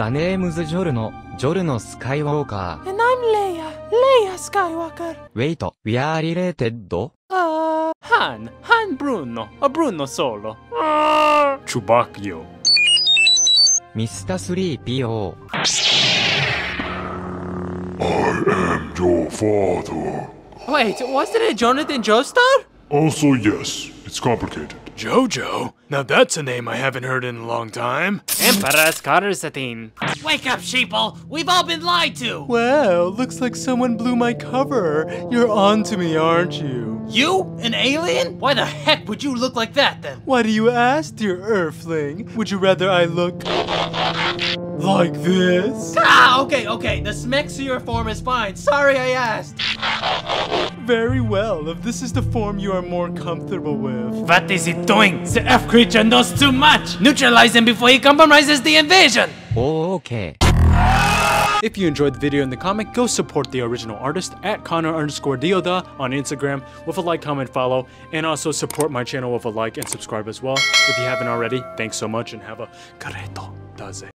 The name's Giorno, Giorno Skywalker. And I'm Leia, Leia Skywalker. Wait, we are related? Uh, Han, Han Bruno, or Bruno Solo. Uh, Chewbacca. Mr. 3PO. I am your father. Wait, wasn't it Jonathan Joestar? Also, yes. It's complicated. Jojo? Now that's a name I haven't heard in a long time. Emperor Skarsatin. Wake up, sheeple! We've all been lied to! Well, looks like someone blew my cover. You're on to me, aren't you? You? An alien? Why the heck would you look like that then? Why do you ask, dear Earthling? Would you rather I look like this? Ah, okay, okay. The Smexior form is fine. Sorry I asked. Very well, if this is the form you are more comfortable with. What is it doing? The F creature knows too much. Neutralize him before he compromises the invasion. Oh, okay. If you enjoyed the video in the comic, go support the original artist at Connor underscore Dioda on Instagram with a like, comment, follow, and also support my channel with a like and subscribe as well. If you haven't already, thanks so much and have a great day.